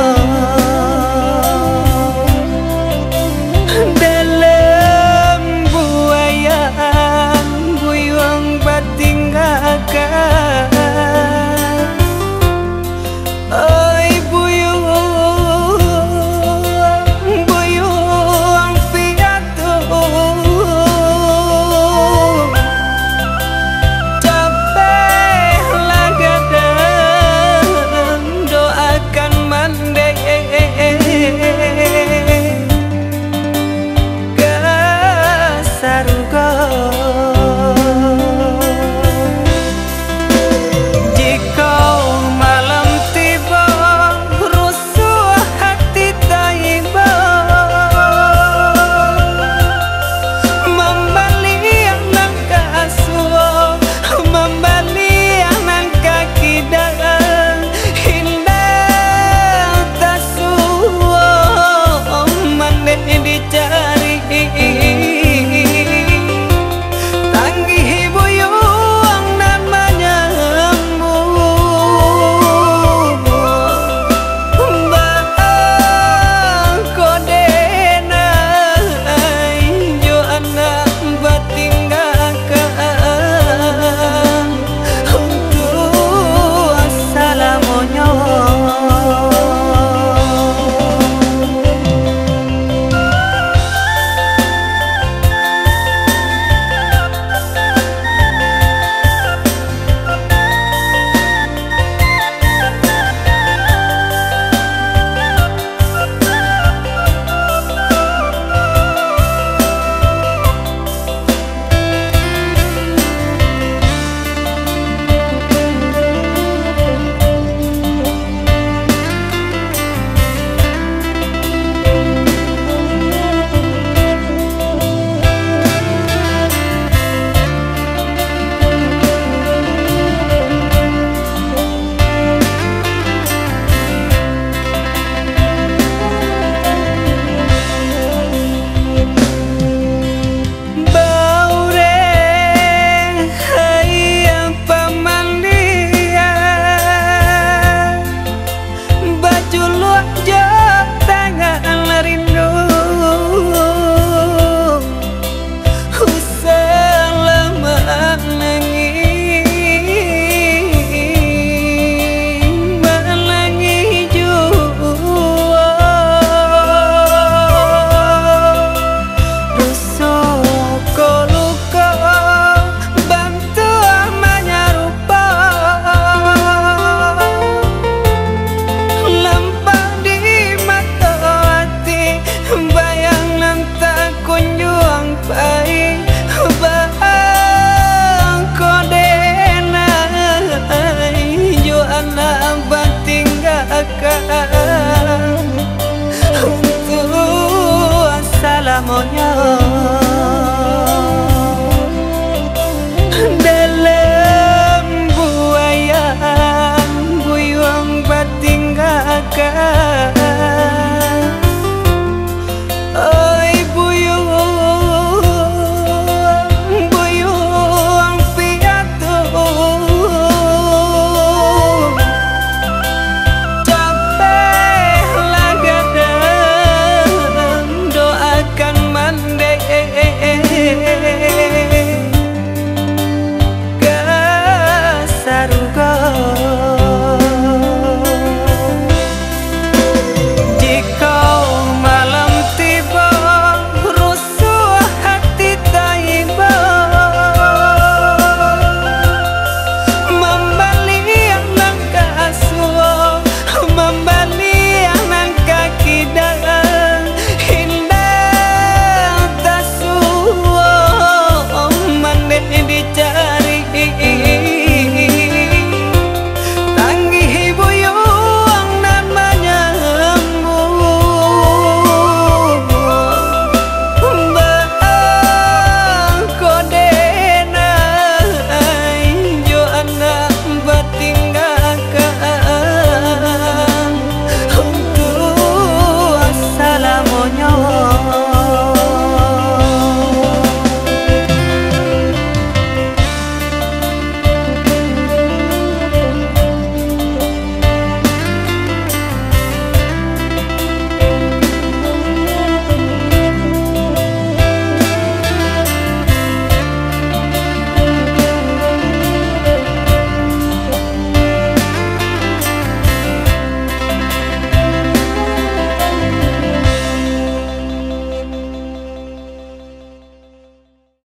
amor.